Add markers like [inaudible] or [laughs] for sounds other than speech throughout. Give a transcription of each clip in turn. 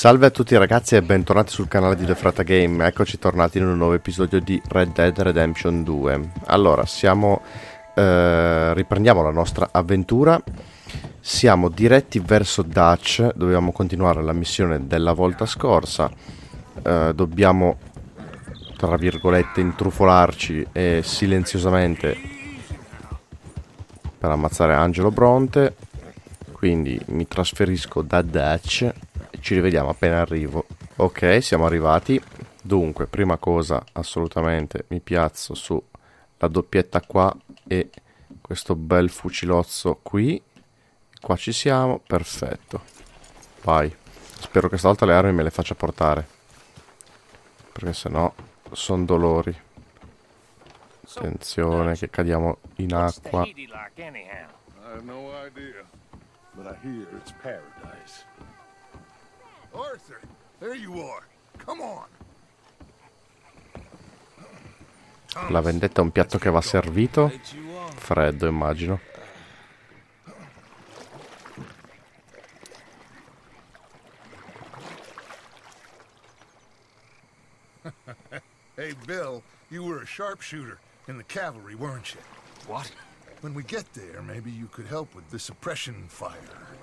Salve a tutti ragazzi e bentornati sul canale di The Frata Game, eccoci tornati in un nuovo episodio di Red Dead Redemption 2. Allora, siamo... Eh, riprendiamo la nostra avventura, siamo diretti verso Dutch, dobbiamo continuare la missione della volta scorsa, eh, dobbiamo, tra virgolette, intrufolarci e silenziosamente per ammazzare Angelo Bronte, quindi mi trasferisco da Dutch ci rivediamo appena arrivo. Ok, siamo arrivati. Dunque, prima cosa, assolutamente, mi piazzo su la doppietta qua e questo bel fucilozzo qui. Qua ci siamo, perfetto. Vai. Spero che stavolta le armi me le faccia portare. Perché sennò sono dolori. Attenzione che cadiamo in acqua. I have no idea, but I hear it's paradise. Arthur, there you are. Come on. La vendetta è un piatto che va servito. Freddo, immagino. hey, Bill, you were a sharpshooter in the cavalry, weren't you? What? When we get there, maybe you could help with the suppression fire.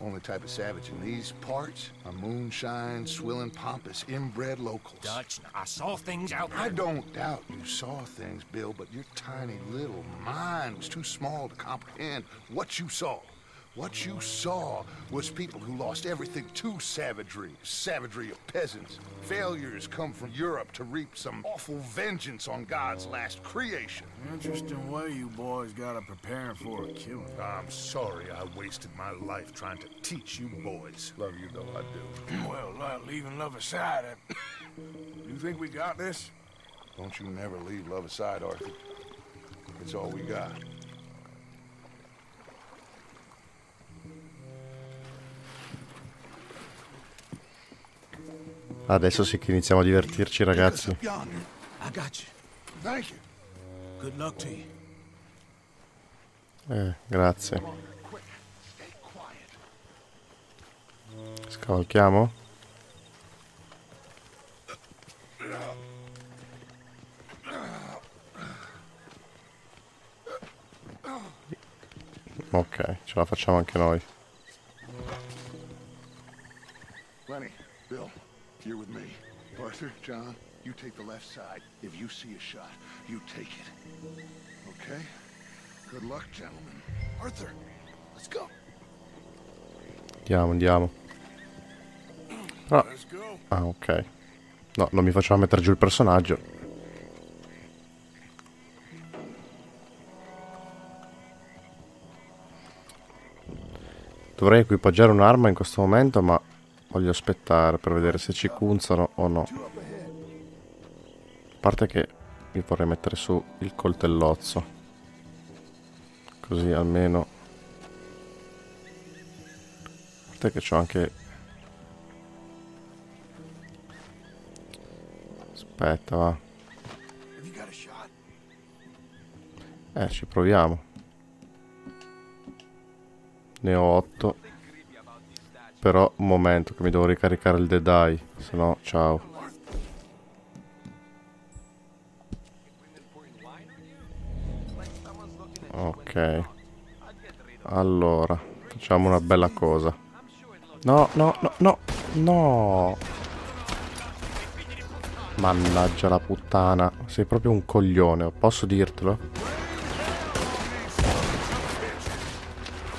Only type of savage in these parts are moonshine, swilling, pompous, inbred locals. Dutch, I saw things out there. I don't doubt you saw things, Bill, but your tiny little mind was too small to comprehend what you saw. What you saw was people who lost everything to savagery. Savagery of peasants. Failures come from Europe to reap some awful vengeance on God's last creation. Interesting way you boys got to preparing for a killing. I'm sorry I wasted my life trying to teach you boys. Love you though, I do. Well, uh, leaving love aside, uh, you think we got this? Don't you never leave love aside, Arthur. It's all we got. Adesso sì che iniziamo a divertirci, ragazzi. Eh, grazie. Scavalchiamo? Ok, ce la facciamo anche noi. John, you take the left side. If you see a shot, you take it. Okay? Good luck, gentlemen. Arthur, let's go. Andiamo, andiamo. Ah. ah, ok. No, non mi faceva mettere giù il personaggio. Dovrei equipaggiare un'arma in questo momento, ma Voglio aspettare per vedere se ci cunzano o no. Parte che mi vorrei mettere su il coltellozzo. Così almeno... A parte che c'ho anche... Aspetta, va. Eh, ci proviamo. Ne ho 8. Però un momento che mi devo ricaricare il Dead Eye, se no ciao. Allora, facciamo una bella cosa. No, no, no, no, no. Mannaggia la puttana, sei proprio un coglione, posso dirtelo?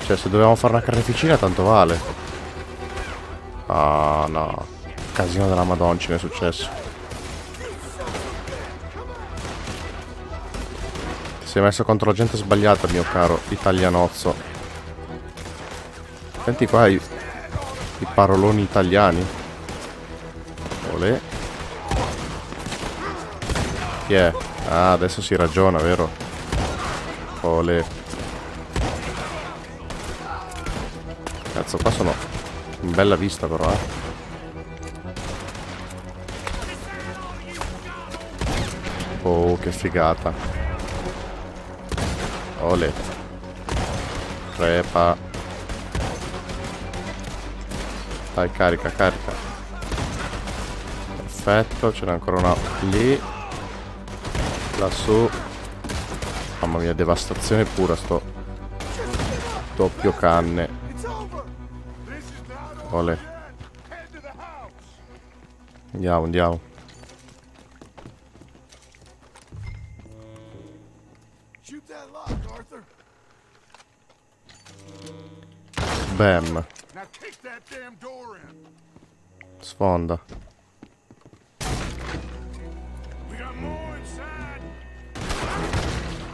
Cioè, se dovevamo fare una carneficina tanto vale. Ah, no. Casino della madonna ce n'è successo. Ti sei messo contro la gente sbagliata, mio caro italianozzo. Senti qua i, i paroloni italiani. Olè. Chi è? Ah, adesso si ragiona, vero? Olè. Cazzo, qua sono... Bella vista però, eh. Oh, che figata. Ole. Crepa. Dai, carica, carica. Perfetto, ce n'è ancora una lì. Lassù. Mamma mia, devastazione pura sto doppio canne. Ole. Andiamo, andiamo. Bam. Sfonda.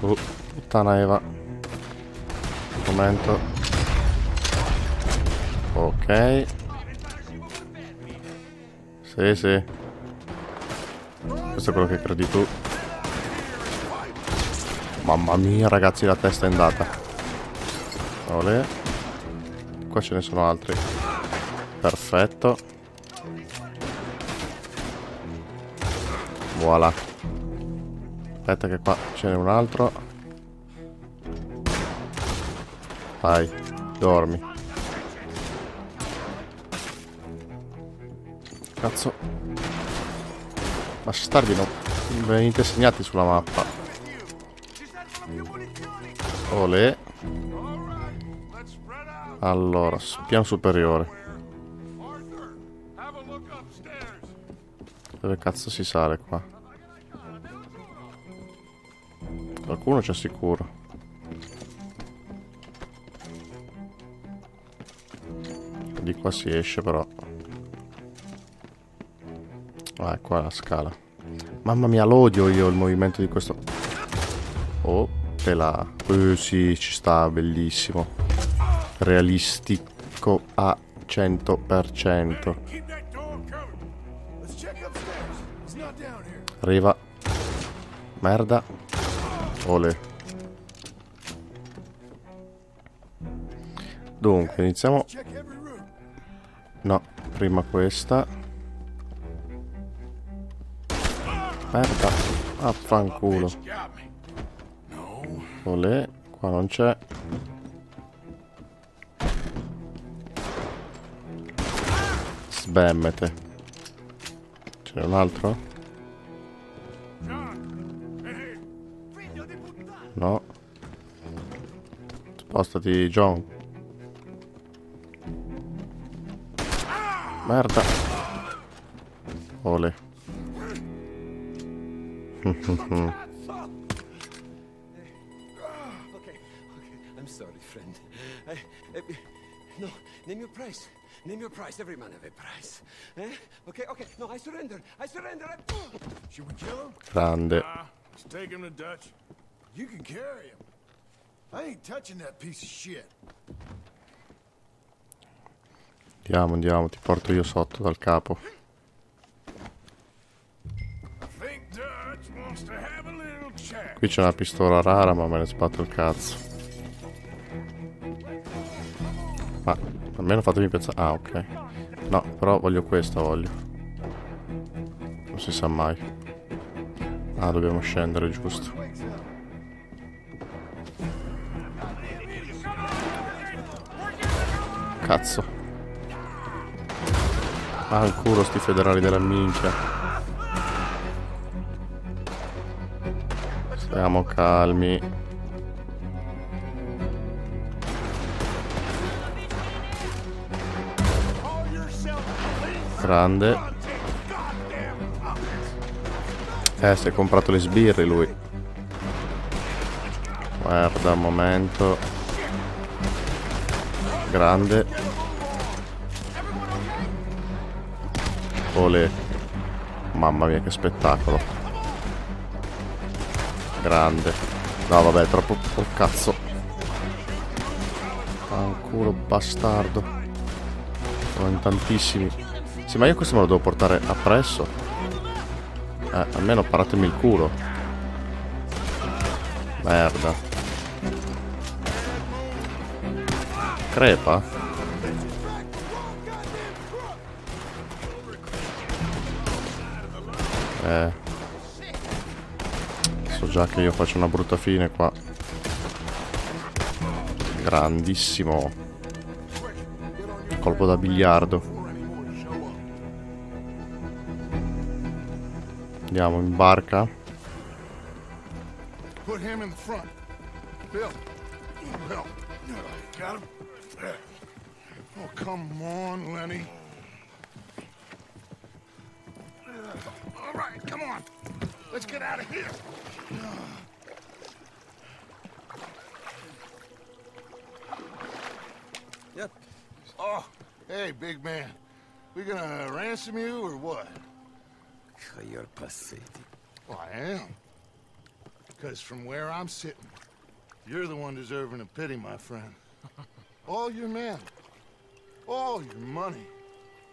Uh, puttana Eva. Momento. Ok. Sì, sì. Questo è quello che credi tu. Mamma mia, ragazzi, la testa è andata. Olè. Qua ce ne sono altri. Perfetto. Voilà. Aspetta che qua ce n'è un altro. Vai, dormi. Cazzo. Bastardi non venite segnati sulla mappa. Olè. Allora, piano superiore. Dove cazzo si sale qua? Qualcuno c'è sicuro. Di qua si esce però. Ah, qua la scala. Mamma mia, l'odio io il movimento di questo. Oh, te la. Eh sì, ci sta, bellissimo. Realistico a 100%. Keep that door covered. Let's check upstairs. He's not down here. Arriva. Merda. Ole. Dunque, iniziamo. No, prima questa. Merda. Affanculo. Ole. Qua non c'è. Sbemmete. Ce n'è un altro? No. Spostati, John. Merda. Ole. [laughs] Okay, okay. I'm sorry, friend. I, I, no, name your price. Name your price. Every man have a price. Eh? Okay, okay. No, I surrender. I surrender. I... should we kill him? Grande. Ah, let's take him to Dutch. You can carry him. I ain't touching that piece of shit. Andiamo, andiamo. Ti porto io sotto dal capo. Qui c'è una pistola rara, ma me ne sbatto il cazzo. Ma almeno fatemi pensare. Ah, ok. No, però voglio questa, voglio. Non si sa mai. Ah, dobbiamo scendere, giusto. Cazzo. Ah, il culo sti federali della minchia. Stiamo calmi. Grande. Eh, si è comprato le sbirre lui. Guarda, un momento. Grande. Ole. Mamma mia, che spettacolo. Grande. No, vabbè, troppo... Oh, cazzo. Fanculo, bastardo. Sono in tantissimi. Sì, ma io questo me lo devo portare appresso. Eh, almeno paratemi il culo. Merda. Crepa? Eh. So già che io faccio una brutta fine qua. Grandissimo. Colpo da biliardo. Andiamo in barca. Put him in the front. Bill. Bill. Got him? Oh, come on, Lenny. All right, come on. Let's get out of here. Yep. Oh, hey, big man. We gonna ransom you or what? You're pathetic. Well, I am. Because from where I'm sitting, you're the one deserving of pity, my friend. [laughs] All your men, all your money,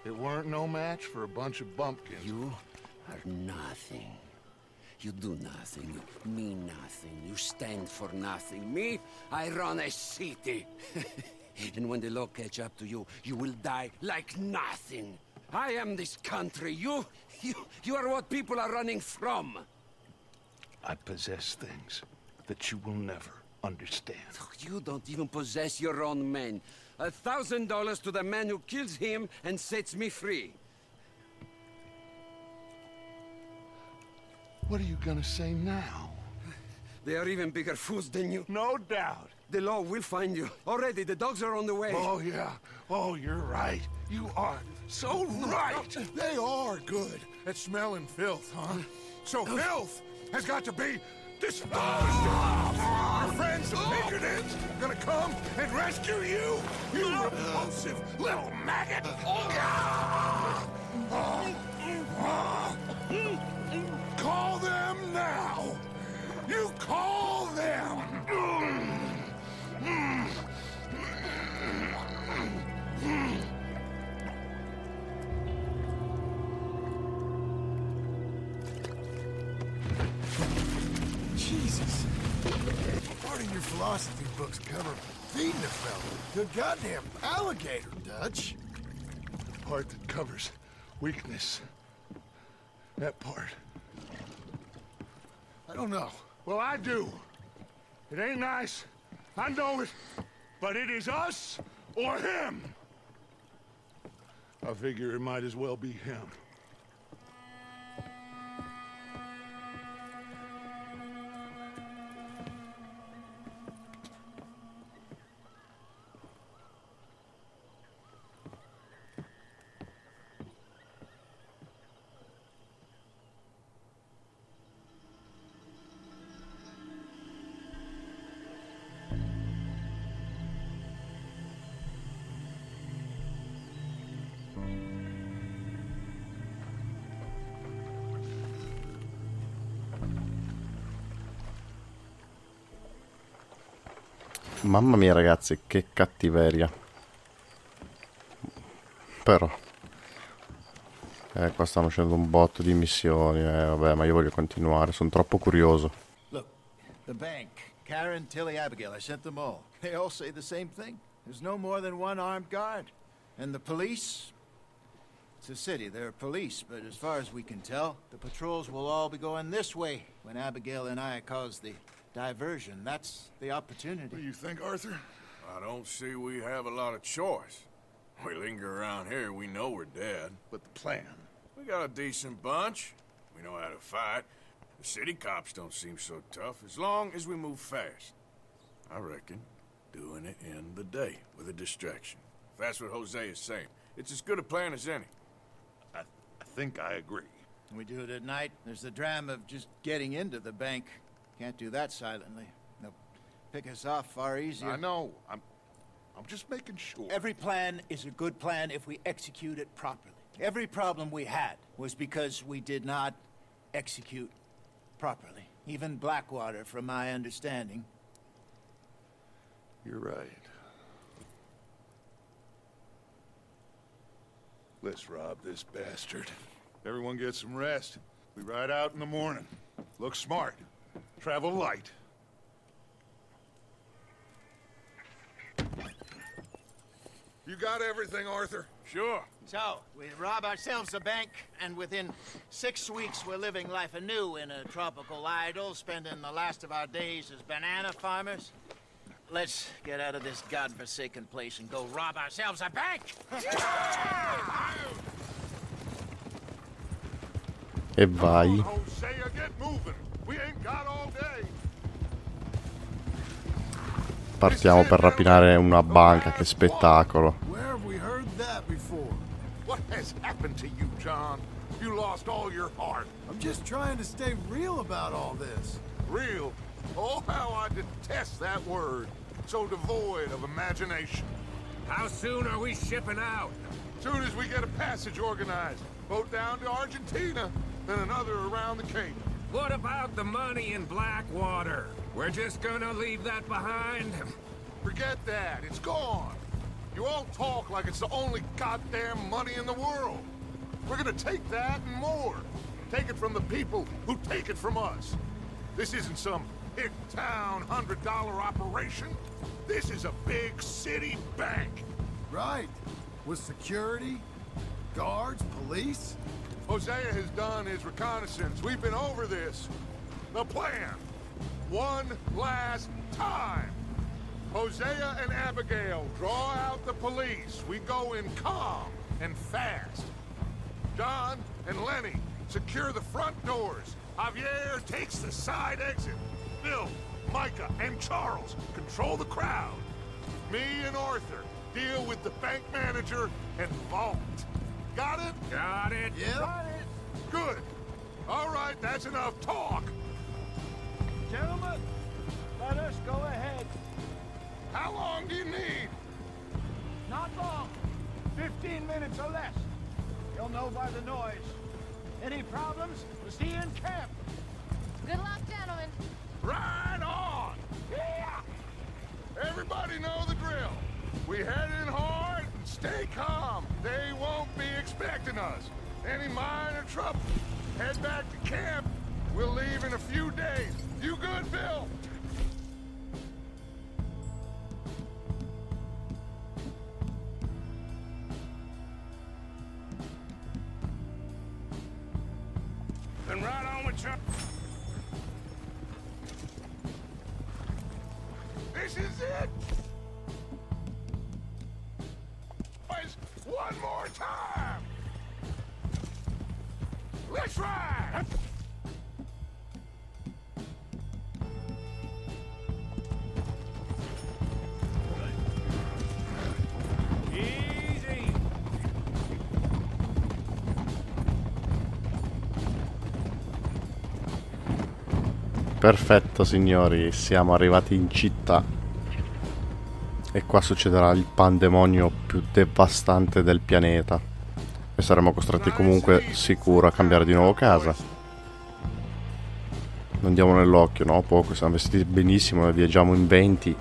it weren't no match for a bunch of bumpkins. You are nothing. You do nothing. You mean nothing. You stand for nothing. Me, I run a city. [laughs] and when the law catch up to you, you will die like nothing. I am this country. You, you, you are what people are running from. I possess things that you will never understand. Oh, you don't even possess your own men. A thousand dollars to the man who kills him and sets me free. What are you gonna say now? They are even bigger fools than you. No doubt. The law will find you. Already, the dogs are on the way. Oh, yeah. Oh, you're right. You are so right. They are good at smelling filth, huh? So oh. filth has got to be disposed of. Your friends, the Pinkertons, gonna come and rescue you? You repulsive little maggot! Call them now! You call them! Philosophy books cover feeding a fella. The goddamn alligator, Dutch. The part that covers weakness. That part. I don't know. Well, I do. It ain't nice. I know it. But it is us or him. I figure it might as well be him. Mamma mia ragazzi, che cattiveria. Però. Eh, qua stanno uscendo un botto di missioni. Eh, vabbè, ma io voglio continuare, sono troppo curioso. Look, the bank, Karen, Tilly, Abigail, I sent them all. They all say the same thing. There's no more than one armed guard. And the police? It's a city, there are police, but as far as we can tell, the patrols will all be going this way when Abigail and I cause the diversion. That's the opportunity. What do you think, Arthur? I don't see we have a lot of choice. We linger around here, we know we're dead. But the plan. We got a decent bunch. We know how to fight. The city cops don't seem so tough as long as we move fast. I reckon doing it in the day with a distraction. If that's what Jose is saying, it's as good a plan as any. I, I think I agree. We do it at night. There's the drama of just getting into the bank. Can't do that silently. They'll pick us off far easier. I know. I'm, I'm just making sure. Every plan is a good plan if we execute it properly. Every problem we had was because we did not execute properly. Even Blackwater, from my understanding. You're right. Let's rob this bastard. Everyone get some rest. We ride out in the morning. Look smart. Travel light. You got everything, Arthur? Sure. So, we rob ourselves a bank, and within six weeks we're living life anew in a tropical idyll, spending the last of our days as banana farmers. Let's get out of this godforsaken place and go rob ourselves a bank! E vai. Hosea, get moving. We ain't got all day. Partiamo per rapinare una banca, che spettacolo. Where have we heard that before? What has happened to you, John? You lost all your heart. I'm just trying to stay real about all this. Real. Oh, how I detest that word. So devoid of imagination. How soon are we shipping out? Soon as we get a passage organized. Boat down to Argentina, then another around the Cape. What about the money in Blackwater? We're just gonna leave that behind? Forget that. It's gone. You all talk like it's the only goddamn money in the world. We're gonna take that and more. Take it from the people who take it from us. This isn't some hick town hundred dollar operation. This is a big city bank. Right. With security, guards, police. Hosea has done his reconnaissance. We've been over this. The plan. One last time. Hosea and Abigail draw out the police. We go in calm and fast. John and Lenny secure the front doors. Javier takes the side exit. Bill, Micah, and Charles control the crowd. Me and Arthur deal with the bank manager and vault. Got it? Got it? Yeah? Good. All right, that's enough talk. Gentlemen, let us go ahead. How long do you need? Not long. Fifteen minutes or less. You'll know by the noise. Any problems? We'll see you in camp. Good luck, gentlemen. Right on! Yeah! Everybody know the drill. We head in hard and stay calm. They won't be expecting us. Any minor trouble, head back to camp. We'll leave in a few days. You good, Bill? Then right on with your... This is it! One more time! Let's ride! Perfetto signori, siamo arrivati in città. E qua succederà il pandemonio più devastante del pianeta. E saremo costretti comunque sicuro a cambiare di nuovo casa. Non diamo nell'occhio, no? Poco, siamo vestiti benissimo e viaggiamo in 20.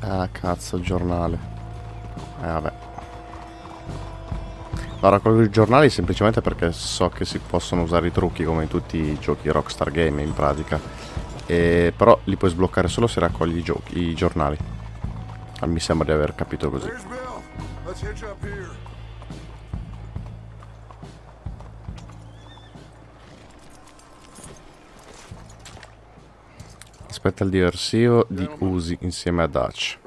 Ah, cazzo, il giornale. Eh, vabbè. No, raccolgo i giornali semplicemente perché so che si possono usare i trucchi come in tutti i giochi Rockstar Game in pratica. E, però li puoi sbloccare solo se raccogli i, giochi, i giornali. Ah, Mi sembra di aver capito così. Aspetta il diversivo di Uzi insieme a Dutch.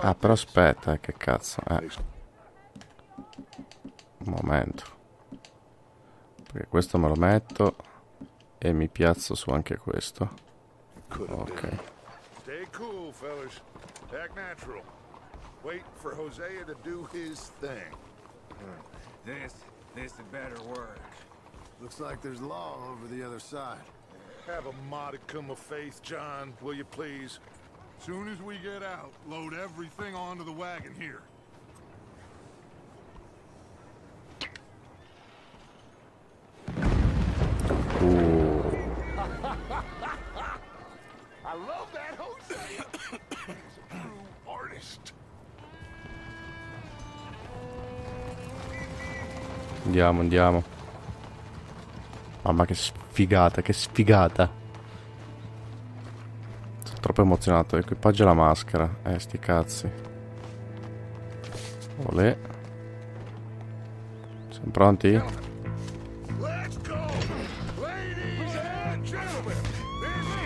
Ah, però aspetta, eh, che cazzo. Eh, un momento. Perché questo me lo metto e mi piazzo su anche questo. could have Ok. been. Stay cool, fellas. Act natural. Wait for Hosea to do his thing. Hmm. This, this had better work. Looks like there's law over the other side. Have a modicum of faith, John, will you please? Soon as we get out, load everything onto the wagon here. I love that Hosea. He's a true artist. andiamo, andiamo. Mamma che sfigata, che sfigata. troppo emozionato. Equipaggia la maschera. Eh, sti cazzi. Olè. Siamo pronti?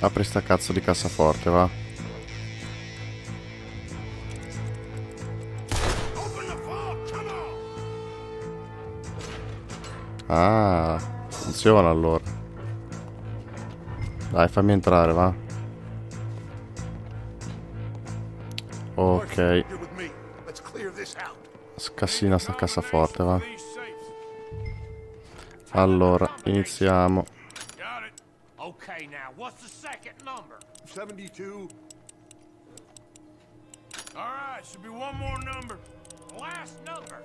Apri sta cazzo di cassaforte, va. Ah, funziona allora. Dai, fammi entrare, va. Ok, scassina sta cassaforte, va. Allora, iniziamo. What's the second number? 72. All right, should be one more number. Last number.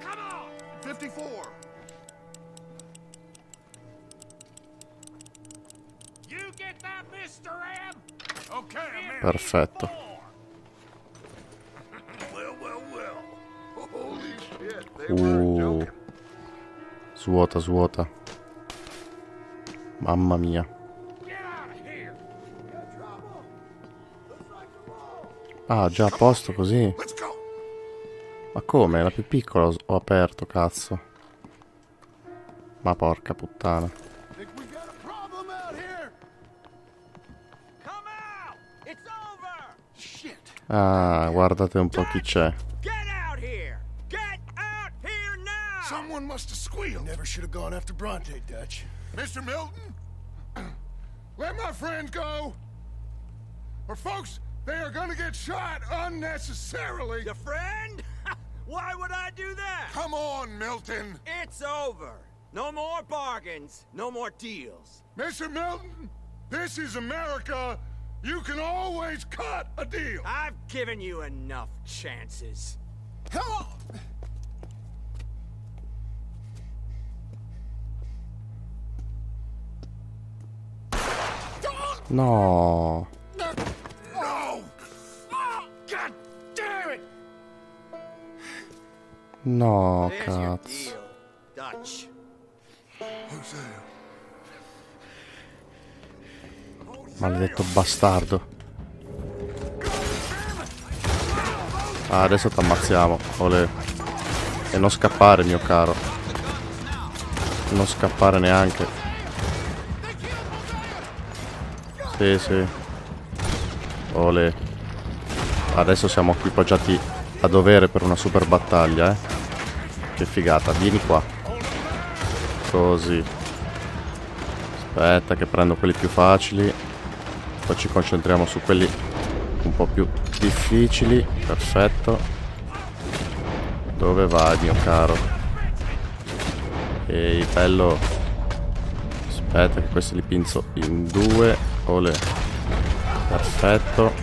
Come on! 54. You get that, Mr. M? Okay, I'm. Perfetto. [laughs] Well, well, well. Holy shit, they weren't Uh, joking. svuota, svuota. Mamma mia. Ah, già a posto così. Ma come? La più piccola ho- aperto, cazzo. Ma porca puttana. Ah, guardate un po' chi c'è. Get out here! Get out here now! Someone must have squealed. Never should have gone after Bronte, Dutch. Mr. Milton, [clears throat] let my friend go. Or folks, they are gonna get shot unnecessarily. Your friend? [laughs] Why would I do that? Come on, Milton. It's over. No more bargains, no more deals. Mr. Milton, this is America. You can always cut a deal. I've given you enough chances. Come on! No. No, cazzo. Maledetto bastardo. Ah, adesso ti ammazziamo. Olè. E non scappare, mio caro. Non scappare neanche. Sì, sì. Olè. Adesso siamo equipaggiati a dovere per una super battaglia, eh. Che figata. Vieni qua. Così. Aspetta che prendo quelli più facili. Poi ci concentriamo su quelli un po' più difficili. Perfetto. Dove vai, mio caro? Ehi, bello. Aspetta che questi li pinzo in due. Ole. Perfetto.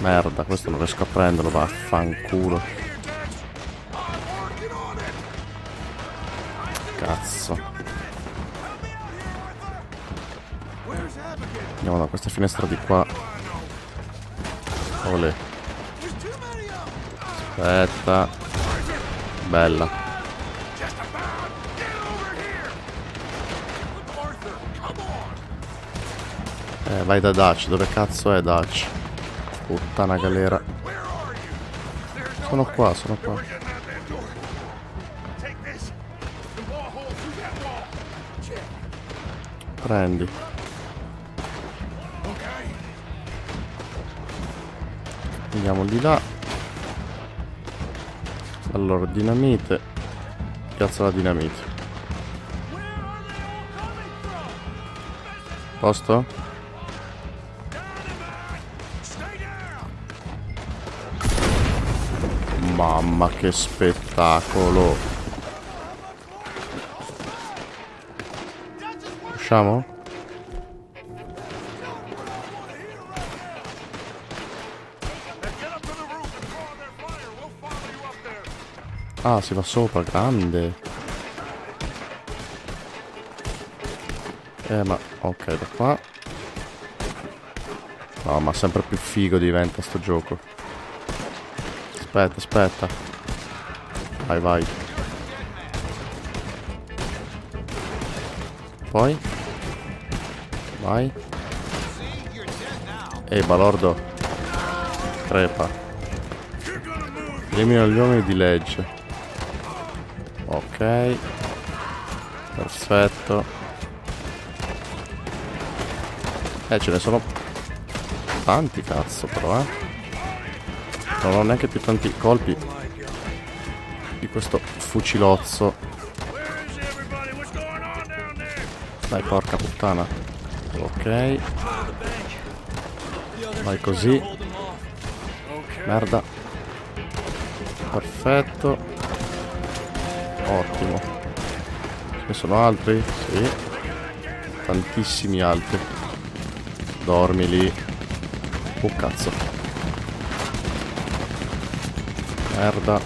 Merda, questo non riesco a prenderlo, vaffanculo. Andiamo da questa finestra di qua. Ole. Aspetta. Bella. Eh, vai da Dutch. Dove cazzo è Dutch? Puttana galera. Sono qua, sono qua. We're Andiamo di là. Allora, dinamite. Piazza la dinamite. Posto? Mamma che spettacolo. Usciamo? Ah, si va sopra, grande. Eh, ma... Ok, da qua. No, ma sempre più figo diventa sto gioco. Aspetta, aspetta. Vai, vai. Poi. Vai. Ehi, balordo. Crepa. Elimina gli uomini di legge. Ok. Perfetto. Eh, ce ne sono tanti cazzo però, eh. Non ho neanche più tanti colpi di questo fucilozzo. Dai, porca puttana. Ok. Vai così. Merda. Perfetto. Ottimo. Ce ne sono altri? Sì. Tantissimi altri. Dormi lì. Oh cazzo. Merda.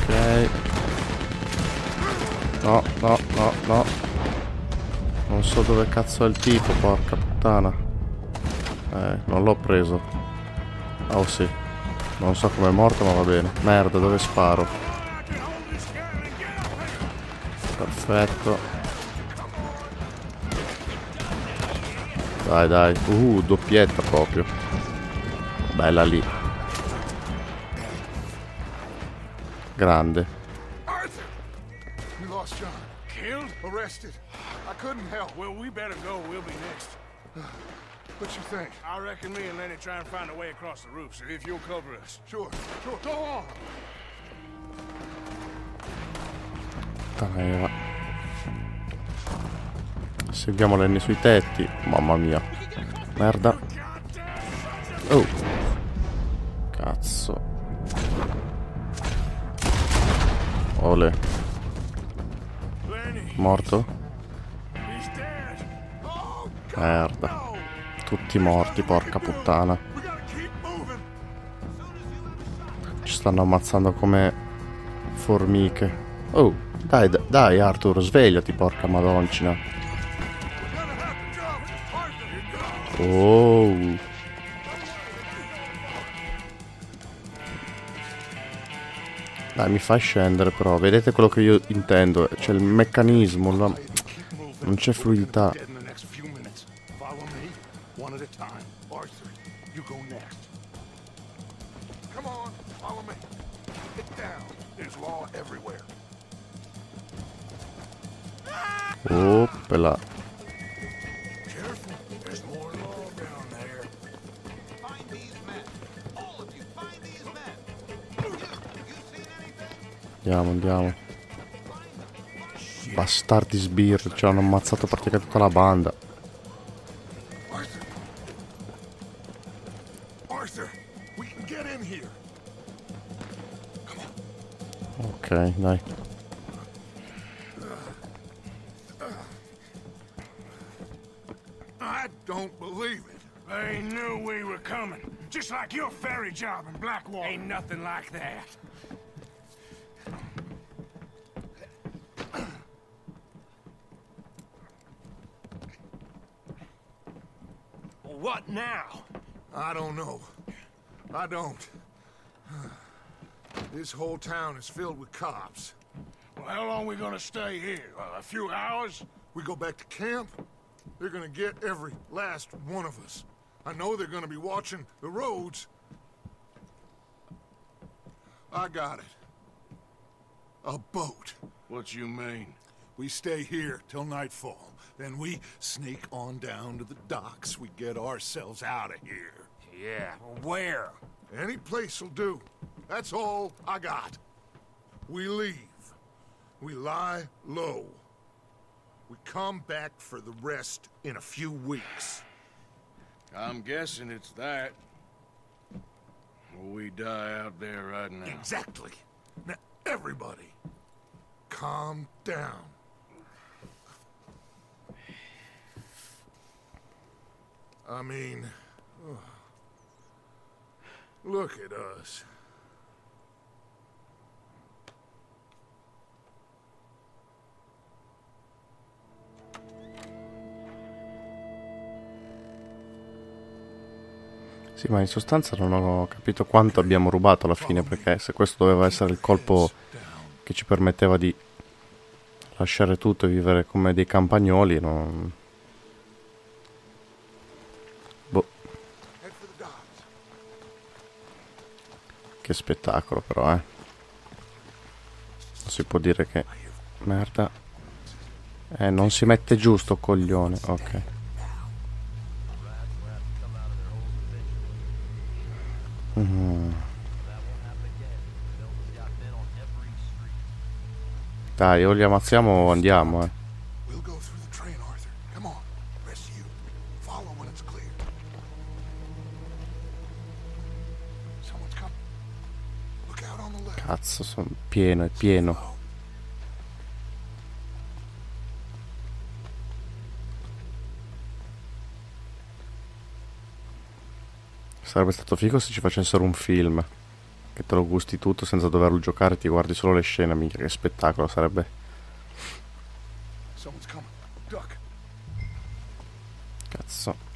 Ok. No, no, no, no. Non so dove cazzo è il tipo, porca puttana. Eh, non l'ho preso. Oh sì. Non so come è morto, ma va bene. Merda, dove sparo? Perfetto. Dai, dai. Uh, doppietta proprio. Bella lì. Grande. Arthur! What you think? I reckon me and Lenny try and find a way across the roof, so if you'll cover us. Sure, sure. Go on. Dai, va. Seguiamo Lenny sui tetti. Mamma mia. Merda. Oh. Cazzo. Ole. Morto? Dead. Merda. Tutti morti, porca puttana. Ci stanno ammazzando come formiche. Oh, dai, dai Arthur, svegliati, porca madoncina. Oh. Dai, mi fa scendere però, vedete quello che io intendo, c'è il meccanismo, la- non c'è fluidità. Bastardi sbirri, ci hanno ammazzato praticamente tutta la banda. Ok, dai. I don't believe it. They knew we were coming. Just like your ferry job in Blackwater. Ain't nothing like that. Now? I don't know. I don't. This whole town is filled with cops. Well, how long we gonna stay here? Uh, a few hours? We go back to camp, they're gonna get every last one of us. I know they're gonna be watching the roads. I got it. A boat. What you mean? We stay here till nightfall. Then we sneak on down to the docks. We get ourselves out of here. Yeah, where? Any place will do. That's all I got. We leave. We lie low. We come back for the rest in a few weeks. I'm guessing it's that. We die out there right now. Exactly. Now, everybody, calm down. I mean, Look at us. Sì, ma in sostanza non ho capito quanto abbiamo rubato alla fine, perché se questo doveva essere il colpo che ci permetteva di lasciare tutto e vivere come dei campagnoli, non... che spettacolo però, eh. Non si può dire che... Merda. Eh, non si mette giusto, coglione. Ok. Mm. Dai, o li ammazziamo o andiamo, eh. Cazzo, sono pieno, è pieno. Sarebbe stato figo se ci facessero un film. Che te lo gusti tutto senza doverlo giocare, ti guardi solo le scene, minchia, che spettacolo sarebbe. Cazzo.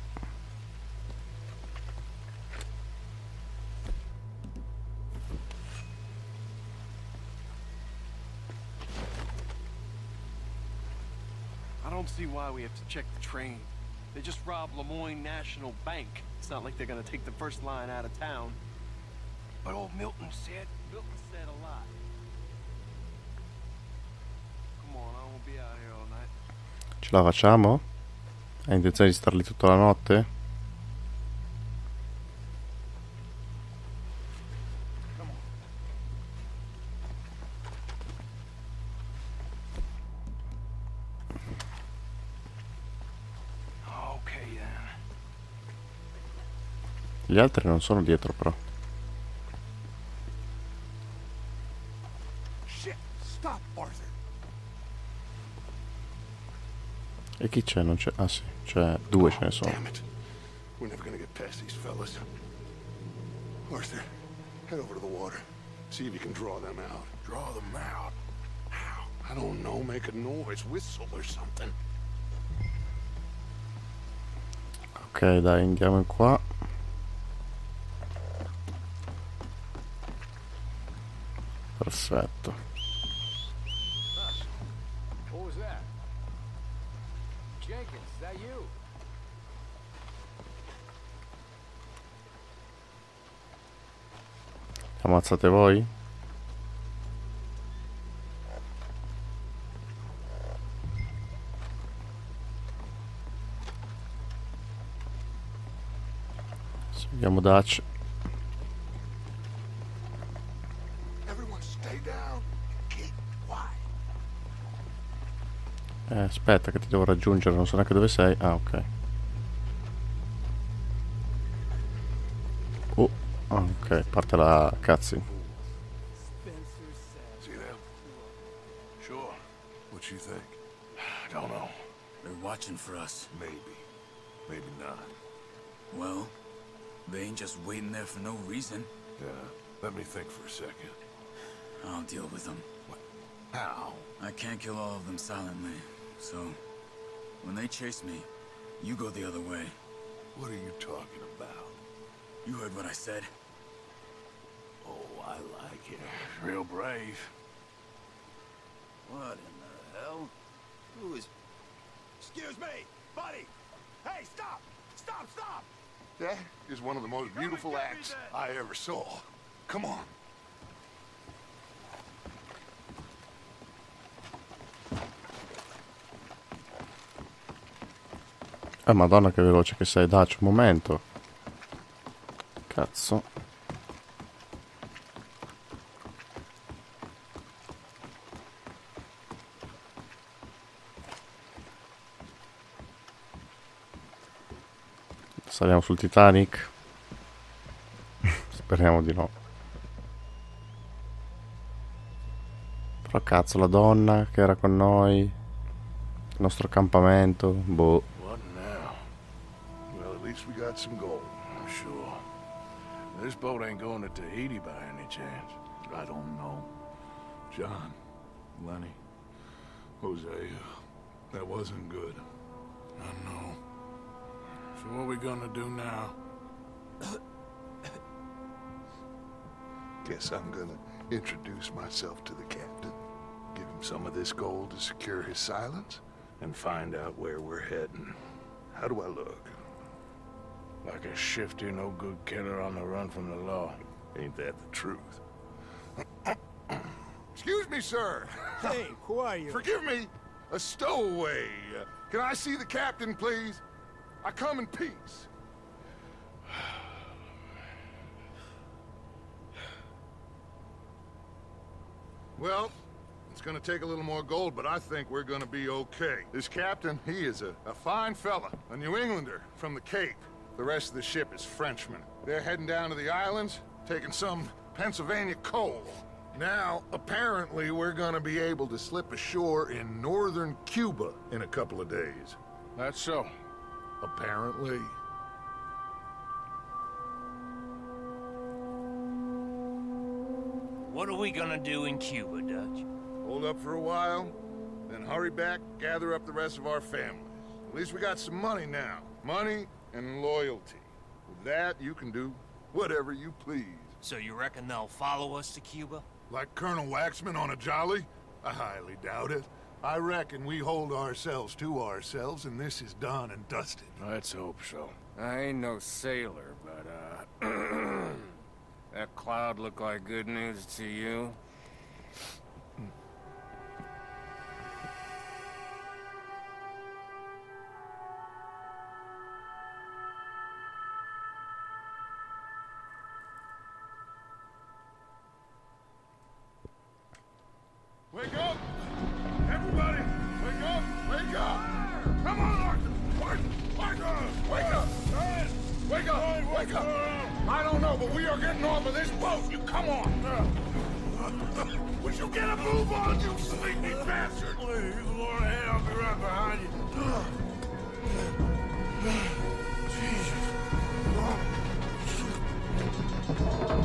See why we have to check the train. They just robbed Lemoyne National Bank. It's not like they're gonna take the first line out of town. But old Milton said, Milton said a lot. Ce la facciamo? Hai intenzione di star lì tutta la notte? Gli altri non sono dietro però. E chi c'è? Non c'è. Ah sì, c'è due ce ne sono. We're never gonna get past these fellas. Arthur, head over to the water. See if you can draw them out. Draw them out. How? I don't know. Make a noise. Whistle or something. Ok, dai, andiamo qua. Perfetto. Ammazzate voi? Seguiamo Dutch. Aspetta che ti devo raggiungere, non so neanche dove sei. Ah, ok. Oh, ok, parte la? Sure. What you think? I don't know. They're watching for us. Maybe. Maybe not. Well, they ain't just waiting there for no reason. Yeah. Let me think for a second. I'll deal with them. How? I can't kill all of them silently, so when they chase me, you go the other way. What are you talking about? You heard what I said. Oh, I like it. Real brave. What in the hell? Who is... Excuse me, buddy. Hey, stop! Stop! Stop! That is one of the most beautiful acts. I ever saw. Come on. Eh, madonna che veloce che sei, Dutch, un momento. Cazzo. Saliamo sul Titanic? Speriamo di no. Però cazzo, la donna che era con noi, il nostro accampamento, boh. Got some gold, I'm sure. This boat ain't going to Tahiti by any chance. I don't know. John, Lenny, Jose, that wasn't good. I know. So what are we gonna do now? Guess I'm gonna introduce myself to the captain. Give him some of this gold to secure his silence, and find out where we're heading. How do I look? Like a shifty, no-good killer on the run from the law. Ain't that the truth? [clears throat] Excuse me, sir. [laughs] Hey, who are you? Forgive me. A stowaway. Can I see the captain, please? I come in peace. [sighs] Well, it's gonna take a little more gold, but I think we're gonna be okay. This captain, he is a, a fine fella, a New Englander from the Cape. The rest of the ship is Frenchmen. They're heading down to the islands, taking some Pennsylvania coal. Now, apparently, we're gonna be able to slip ashore in northern Cuba in a couple of days. That's so. Apparently. What are we gonna do in Cuba, Dutch? Hold up for a while, then hurry back, gather up the rest of our families. At least we got some money now. Money and loyalty. With that, you can do whatever you please. So you reckon they'll follow us to Cuba? Like Colonel Waxman on a jolly? I highly doubt it. I reckon we hold ourselves to ourselves, and this is done and dusted. Let's hope so. I ain't no sailor, but, uh... [clears throat] that cloud look like good news to you? We are getting off of this boat! You come on! [laughs] Would you get a move on, you sleepy bastard? Please, on ahead. I'll be right behind you. [sighs] Dutch!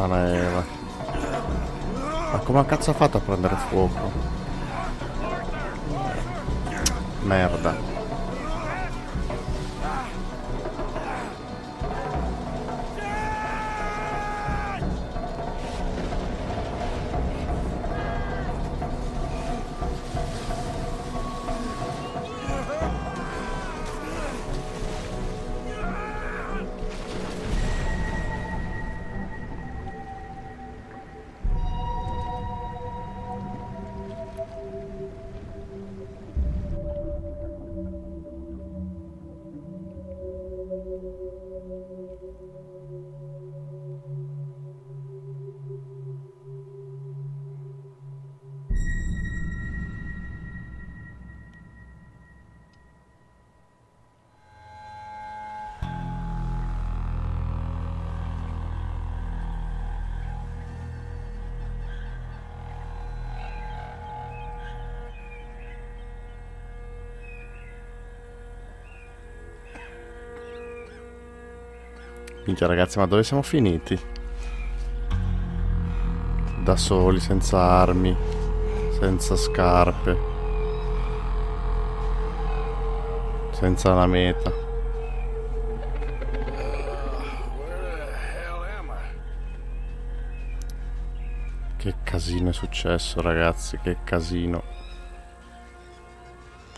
Puttana Eva. Ma come cazzo ha fatto a prendere fuoco? Merda. Minchia ragazzi, ma dove siamo finiti? Da soli, senza armi, senza scarpe, senza la meta. Che casino è successo ragazzi, che casino.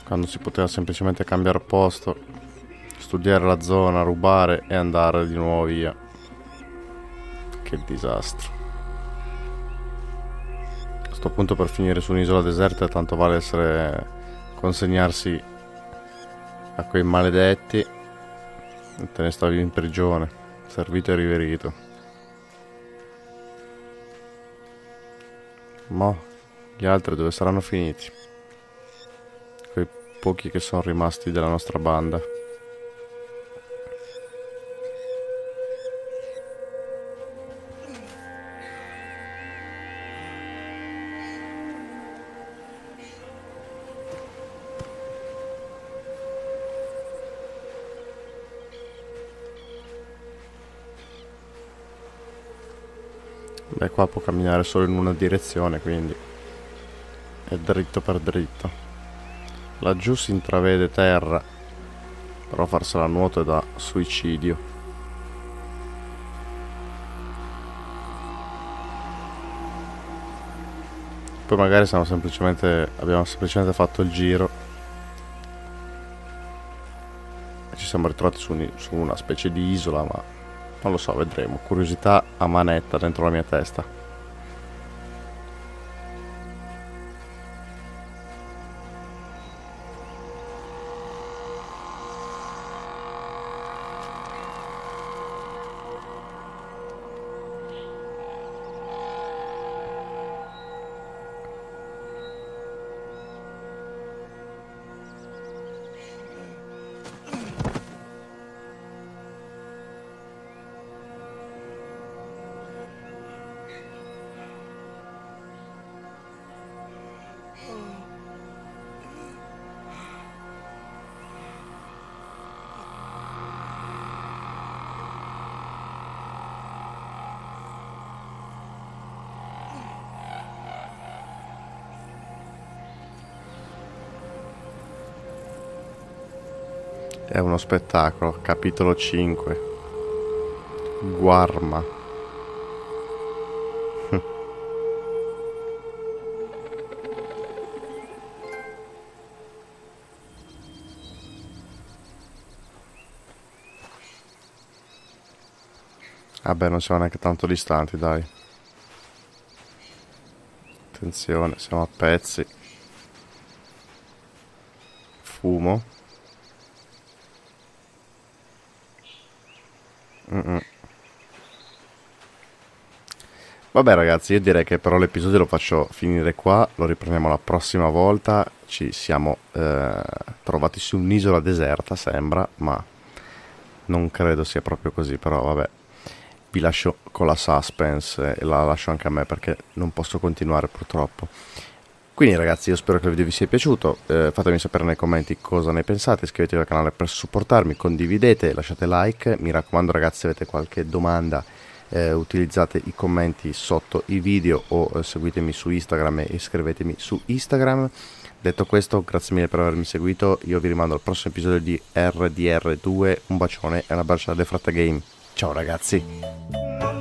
Quando si poteva semplicemente cambiare posto, studiare la zona, rubare e andare di nuovo via. Che disastro. Sto appunto per finire su un'isola deserta tanto vale essere consegnarsi a quei maledetti te ne stavi in prigione, servito e riverito. Ma gli altri dove saranno finiti? Quei pochi che sono rimasti della nostra banda. Qua può camminare solo in una direzione, quindi è dritto per dritto. Laggiù si intravede terra, però farsela nuoto è da suicidio. Poi magari semplicemente, abbiamo semplicemente fatto il giro e ci siamo ritrovati su, un- su una specie di isola, ma non lo so, vedremo. Curiosità a manetta dentro la mia testa. Spettacolo, capitolo 5. Guarma. [laughs] Vabbè, non siamo neanche tanto distanti, dai. Attenzione, siamo a pezzi. Fumo. Mm-mm. Vabbè ragazzi, io direi che però l'episodio lo faccio finire qua, lo riprendiamo la prossima volta. Ci siamo eh, trovati su un'isola deserta, sembra, ma non credo sia proprio così, però vabbè. Vi lascio con la suspense e la lascio anche a me perché non posso continuare purtroppo. Quindi ragazzi io spero che il video vi sia piaciuto, eh, fatemi sapere nei commenti cosa ne pensate, iscrivetevi al canale per supportarmi, condividete, lasciate like, mi raccomando ragazzi se avete qualche domanda eh, utilizzate i commenti sotto i video o eh, seguitemi su Instagram e iscrivetemi su Instagram. Detto questo grazie mille per avermi seguito, io vi rimando al prossimo episodio di RDR2, un bacione e una baciata del Fratta Game. Ciao ragazzi!